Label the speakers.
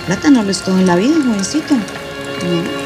Speaker 1: Plata no lo es todo en la vida, jovencito. No.